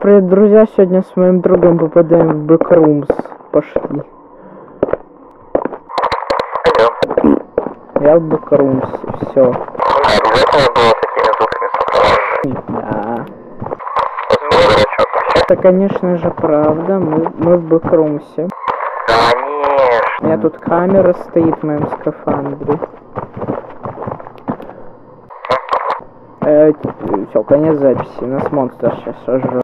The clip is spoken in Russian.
Привет, друзья! Сегодня с моим другом попадаем в Бэкрумс. Пошли. Пойдем. Я в Бэкрумс, Все. Да. Это, конечно же, правда. Мы, мы в Бэкрумсе. Конечно. У меня тут камера стоит в моем скафандре. Э, все, конец записи. Нас монстр сейчас сожрет.